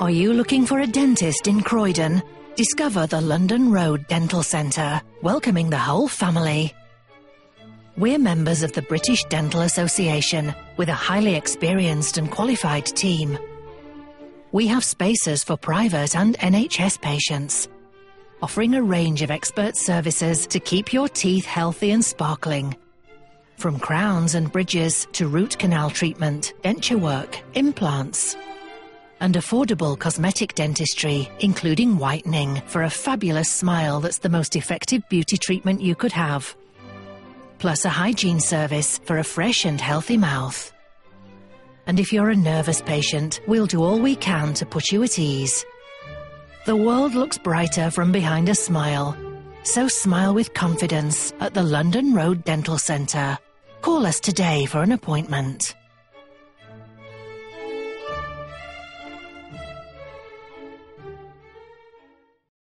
Are you looking for a dentist in Croydon? Discover the London Road Dental Centre, welcoming the whole family. We're members of the British Dental Association with a highly experienced and qualified team. We have spaces for private and NHS patients, offering a range of expert services to keep your teeth healthy and sparkling. From crowns and bridges to root canal treatment, denture work, implants, and affordable cosmetic dentistry, including whitening, for a fabulous smile that's the most effective beauty treatment you could have. Plus a hygiene service for a fresh and healthy mouth. And if you're a nervous patient, we'll do all we can to put you at ease. The world looks brighter from behind a smile. So smile with confidence at the London Road Dental Centre. Call us today for an appointment.